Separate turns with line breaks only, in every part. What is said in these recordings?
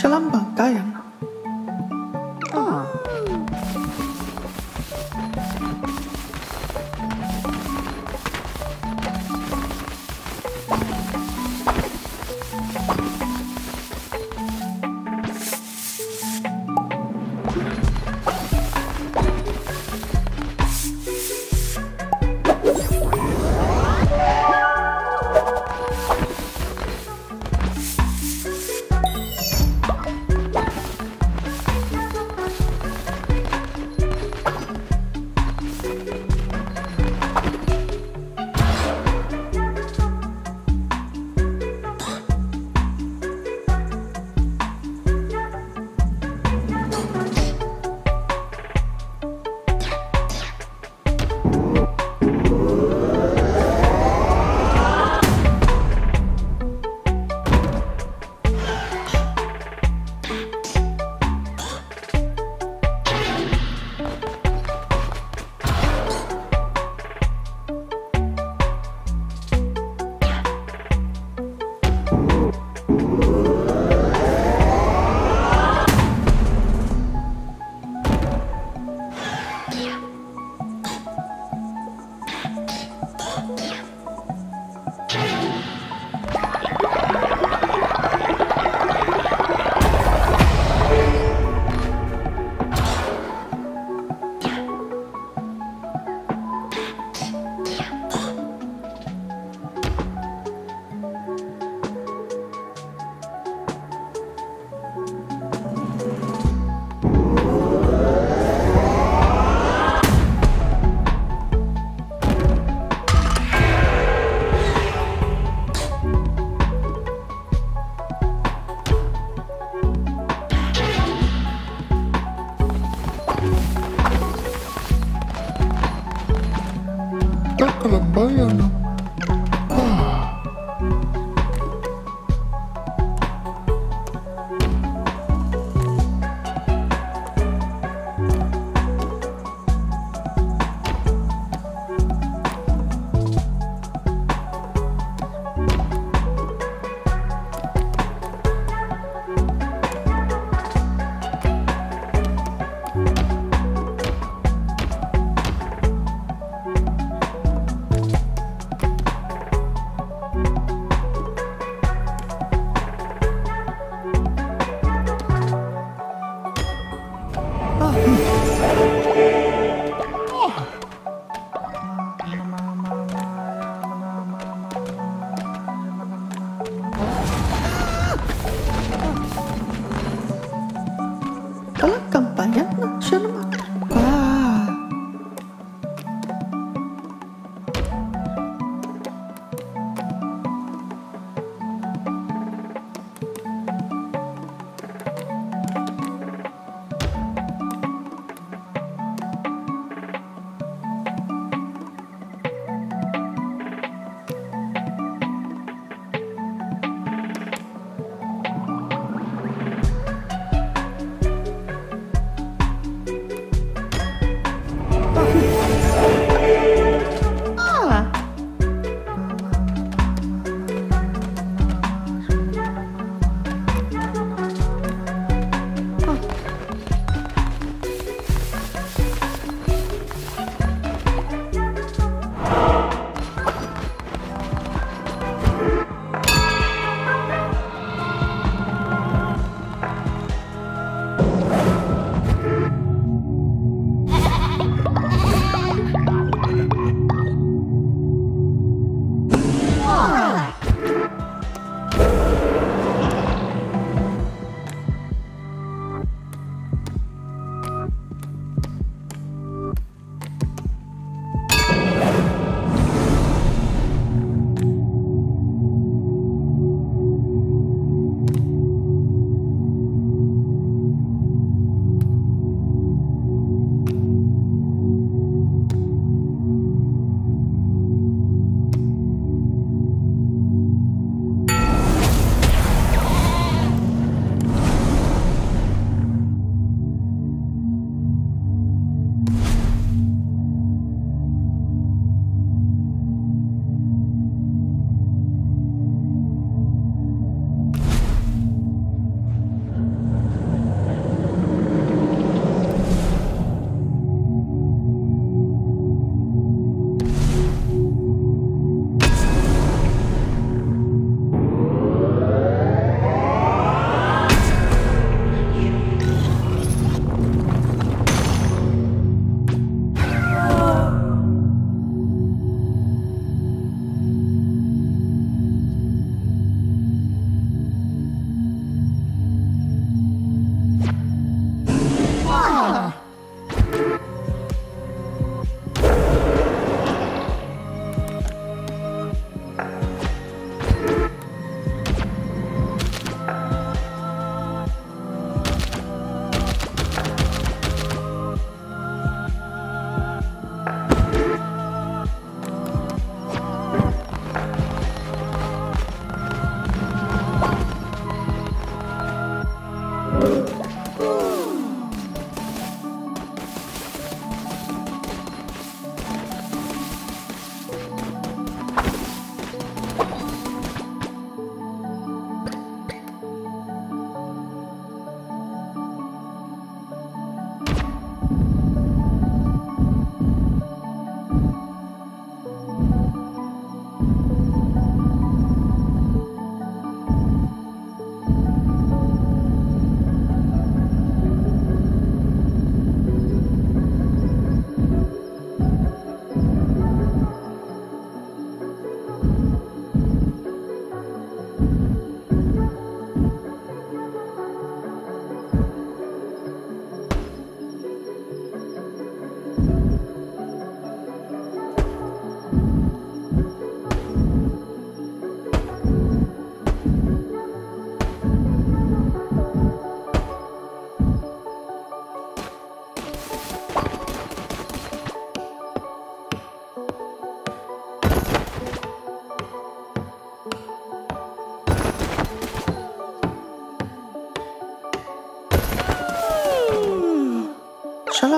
siya lang ba? Kaya.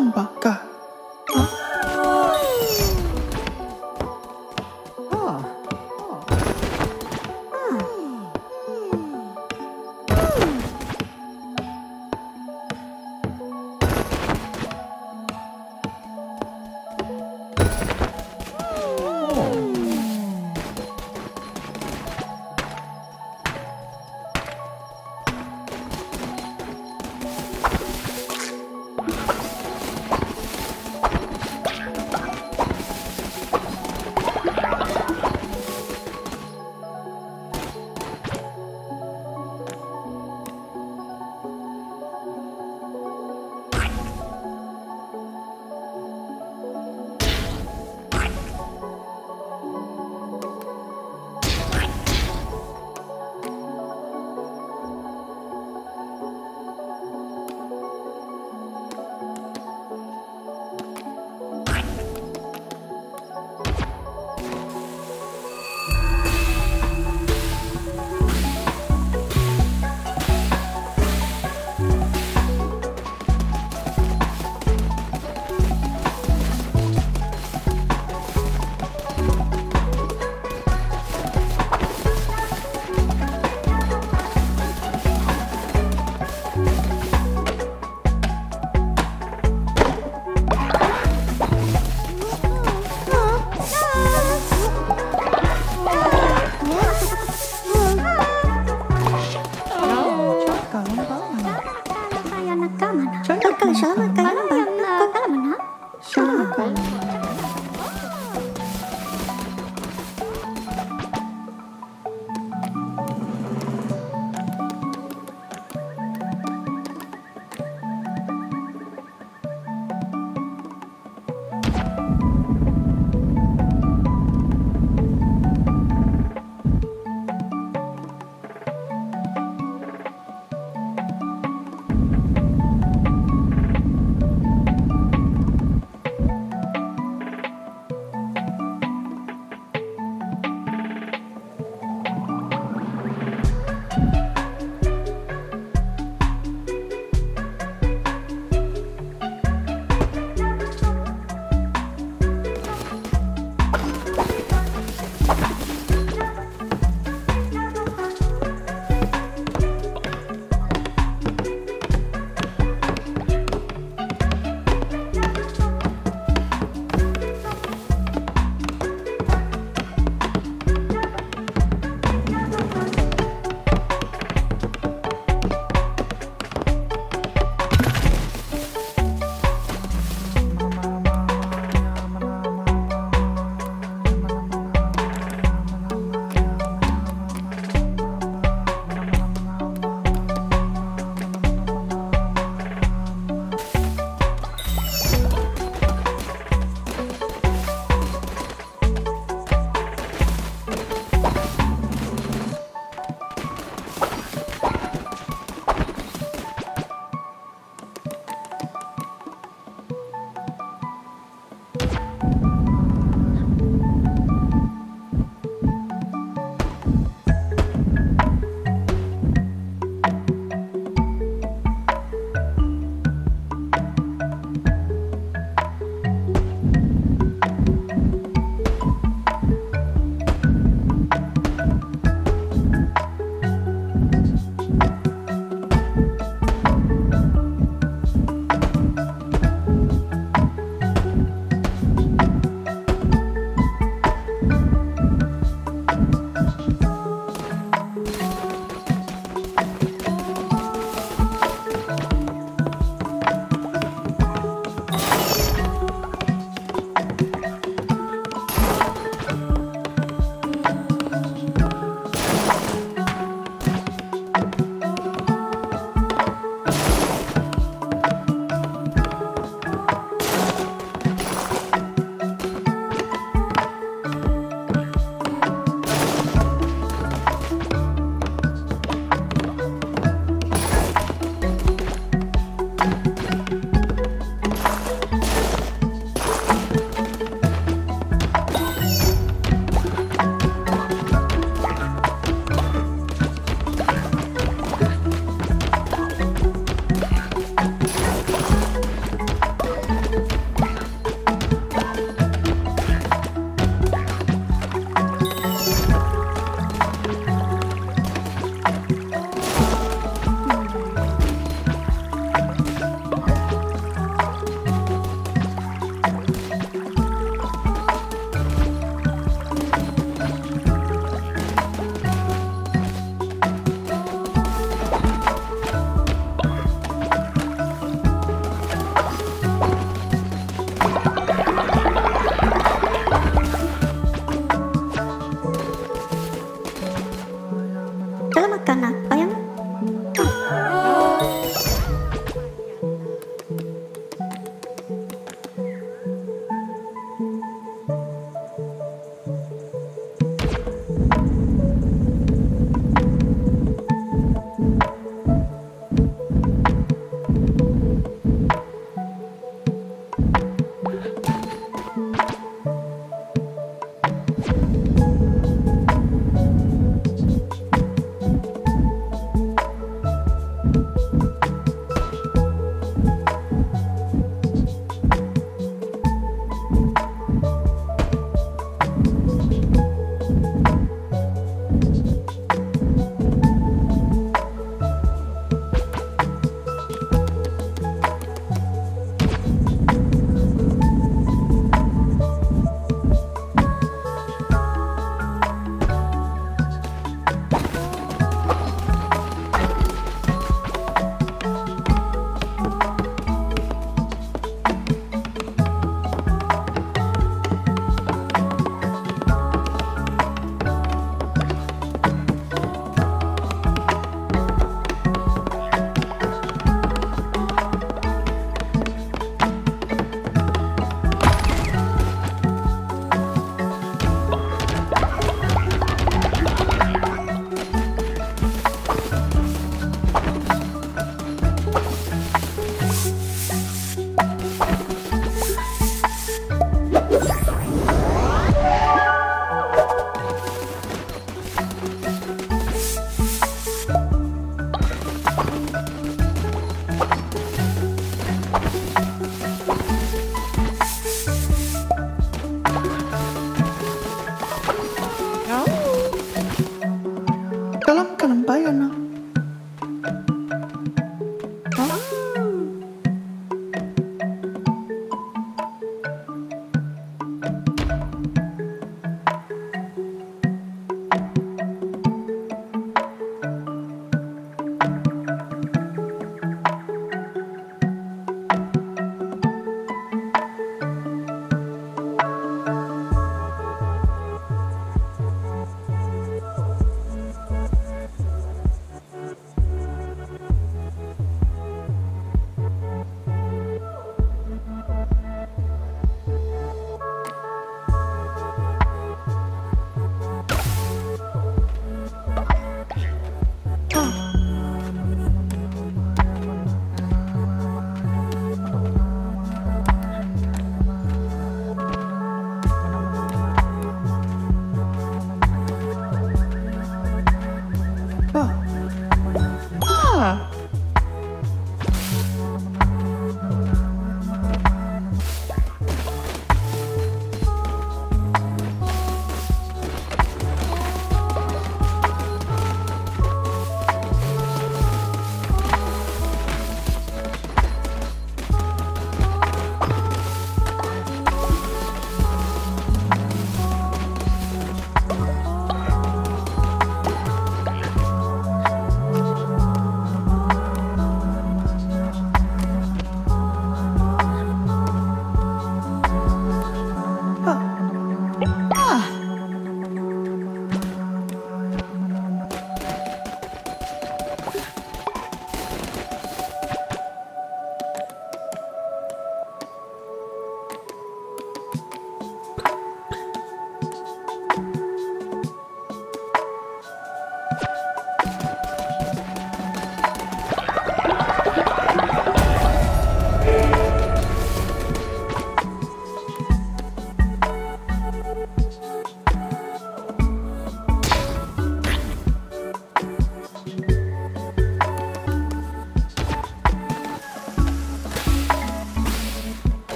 tambaka.
you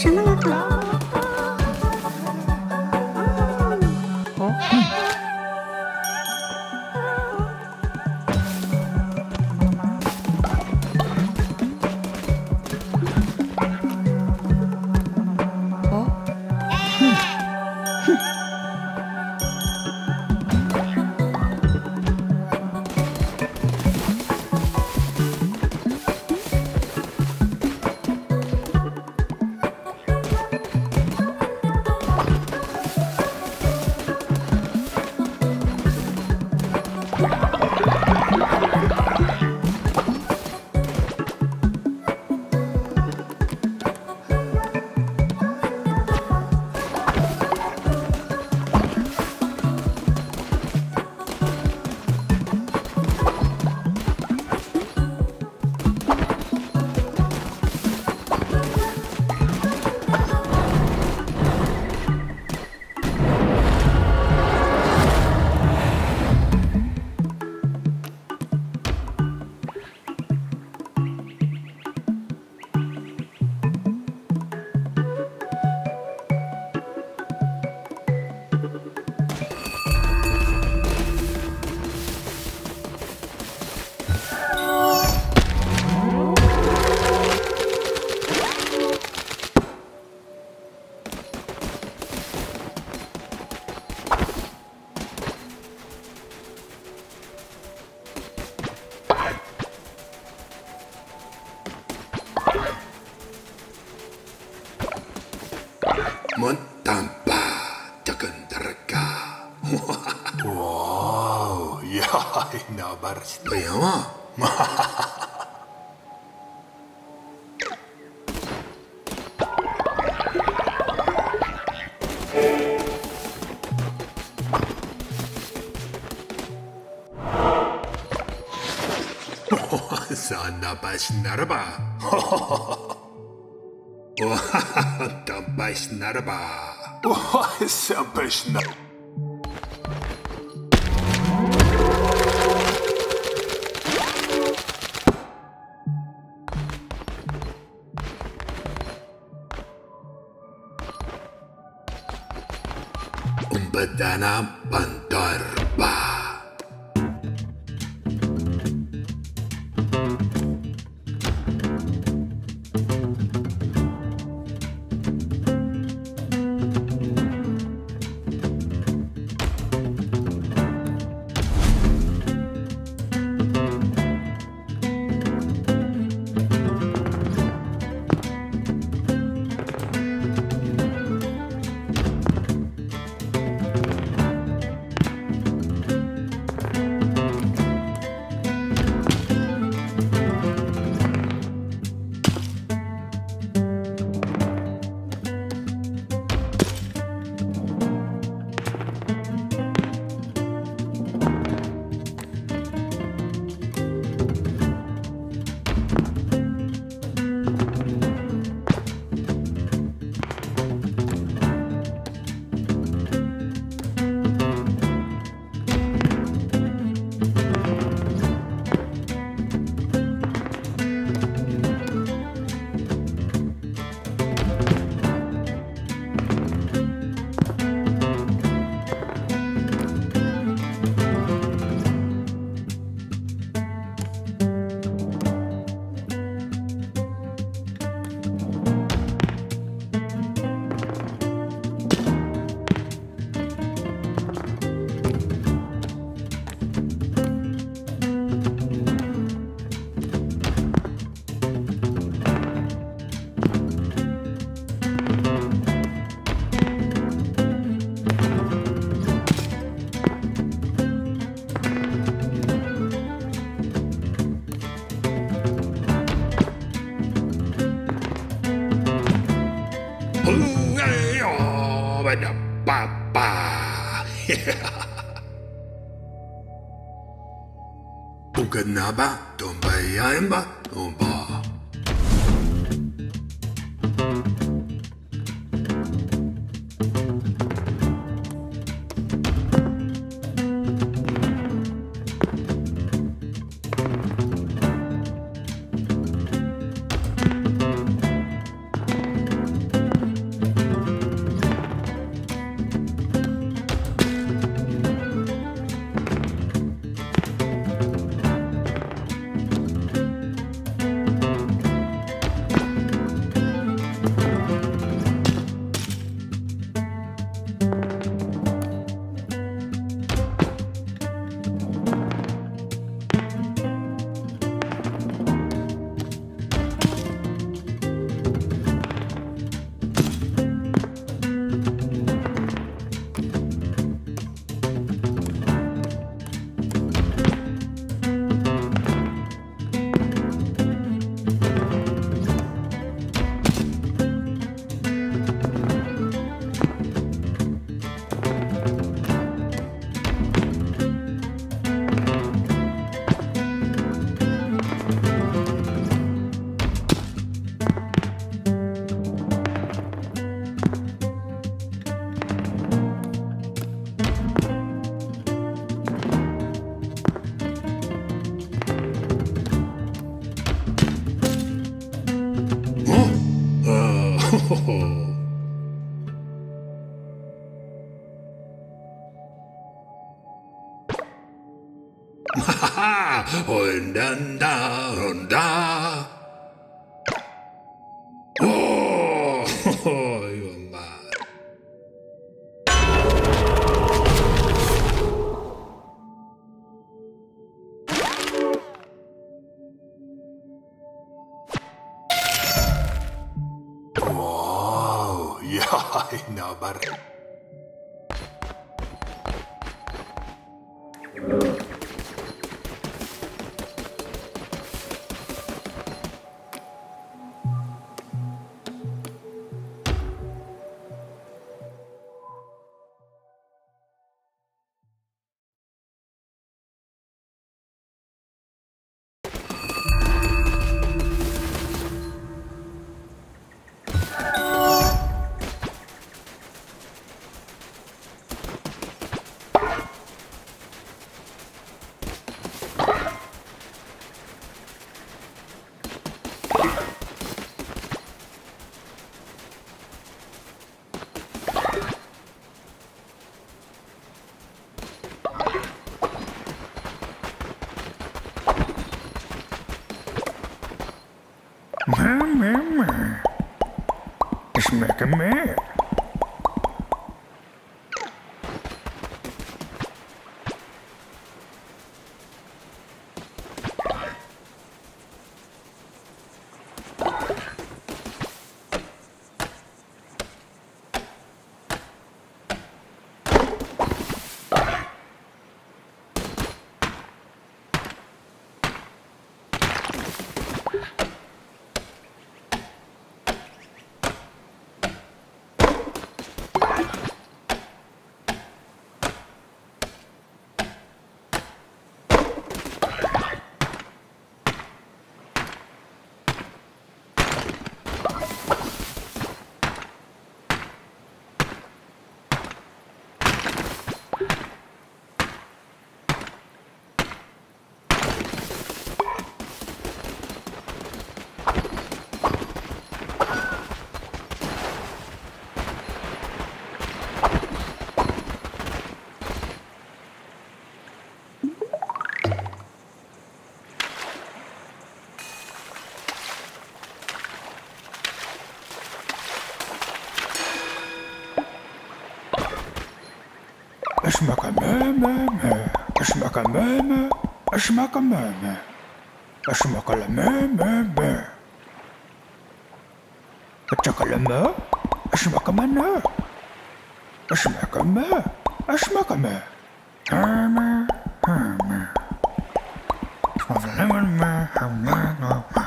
什么 logo
Mentampa tekan terka. wow, ya nabar situ. Ya mah. Sana pas narba. Naraba. Tampas naraba. Sampas naraba. Umbadana Pantarba. Bukan apa? Tumbayan 担当
It's Ashmakamama, Ashmakamama, Ashmakamama, Ashmakalamama, Achakalama, Ashmakamana, Ashmakama, Ashmakama, Hama, Hama, Hama, Hama, Hama, Hama,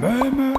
même